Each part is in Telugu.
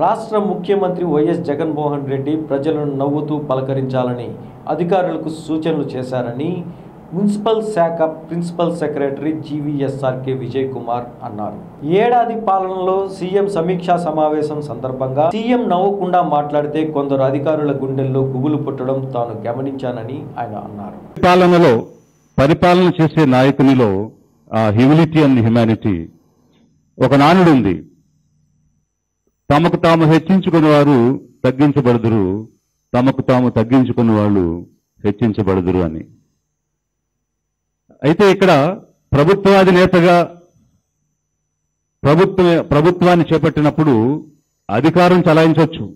రాష్ట్ర ముఖ్యమంత్రి వైఎస్ జగన్మోహన్ రెడ్డి ప్రజలను నవ్వుతూ పలకరించాలని అధికారులకు సూచనలు చేశారని మున్సిపల్ శాఖ principal secretary GVSRK Vijay Kumar అన్నారు. ఏడాది పాలనలో సీఎం సమీక్షా సమావేశం సందర్భంగా సీఎం నవ్వకుండా మాట్లాడితే కొందరు అధికారుల గుండెల్లో గుబులు పుట్టడం తాను గమనించానని ఆయన అన్నారు. పరిపాలనలో పరిపాలన చేసే నాయకునిలో హ్యూమిలిటీ అండ్ హ్యుమానిటీ ఒక నానుడు ఉంది తమకు తాము హెచ్చించుకున్న వారు తగ్గించబడుదురు తమకు తాము తగ్గించుకున్న వాళ్ళు హెచ్చించబడుదురు అని. అయితే ఇక్కడ ప్రభుత్వాధినేతగా ప్రభుత్వ ప్రభుత్వాన్ని చేపట్టినప్పుడు అధికారం చలాయించవచ్చు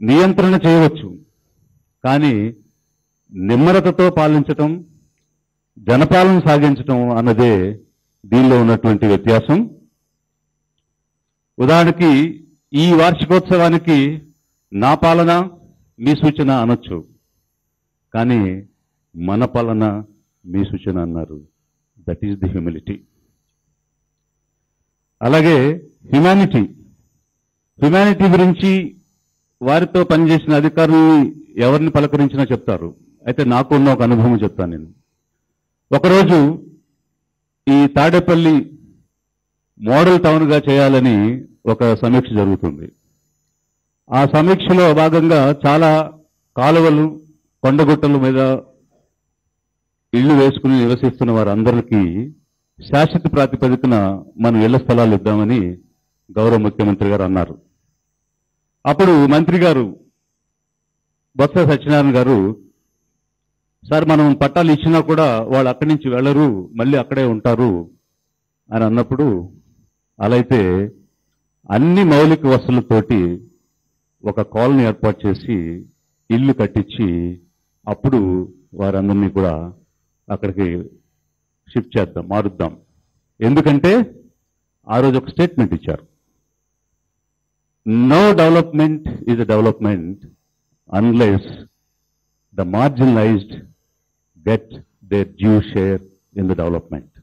నియంత్రణ చేయవచ్చు కానీ నిమ్మరతతో పాలించటం జనపాలన సాగించటం అన్నదే దీనిలో ఉన్నటువంటి వ్యత్యాసం. ఉదాహరణకి ఈ వార్షికోత్సవానికి నా పాలన మీ సూచన అనొచ్చు. కానీ మన పాలన మీ సూచన అన్నారు. దట్ ఈస్ ది హ్యూమిలిటీ అలాగే హ్యుమానిటీ హ్యుమానిటీ గురించి వారితో పనిచేసిన అధికారులు ఎవరిని పలకరించినా చెప్తారు. అయితే నాకు ఉన్న ఒక అనుభవం చెప్తాను నేను. ఒకరోజు ఈ తాడేపల్లి మోడల్ టౌన్గా చేయాలని ఒక సమీక్ష జరుగుతుంది. ఆ సమీక్షలో భాగంగా చాలా కాలువలు కొండగుట్టల మీద ఇళ్ళు వేసుకుని నివసిస్తున్న వారందరికీ శాశ్వత ప్రాతిపదికన మనం ఇళ్ళ స్థలాలు ఇద్దామని గౌరవ ముఖ్యమంత్రి గారు అన్నారు. అప్పుడు మంత్రి గారు బొత్స సత్యనారాయణ గారు సార్ మనం పట్టాలు ఇచ్చినా కూడా వాళ్ళు అక్కడి నుంచి వెళ్ళరు మళ్ళీ అక్కడే ఉంటారు అని అన్నప్పుడు అలా అయితే అన్ని మౌలిక వసతులతోటి ఒక కాలనీ ఏర్పాటు చేసి ఇల్లు కట్టించి అప్పుడు వారందరినీ కూడా అక్కడికి షిఫ్ట్ చేద్దాం మారుద్దాం. ఎందుకంటే ఆ రోజు ఒక స్టేట్మెంట్ ఇచ్చారు. No development is a development unless the marginalised get their due share in the development.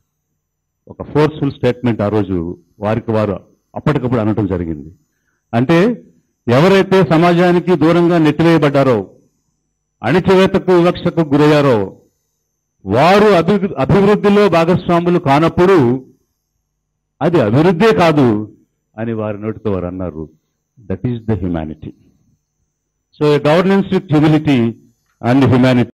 ఒక ఫోర్స్ఫుల్ స్టేట్మెంట్ ఆ రోజు వారికి వారు అప్పటికప్పుడు అనటం జరిగింది. అంటే ఎవరైతే సమాజానికి దూరంగా నెట్టివేయబడ్డారో అణిచివేతకు వివక్షకు గురయ్యారో వారు అభివృద్ధిలో భాగస్వాములు కానప్పుడు అది అభివృద్ధే కాదు అని వారి నోటితో వారు అన్నారు. That is the humanity so governance with humility and humanity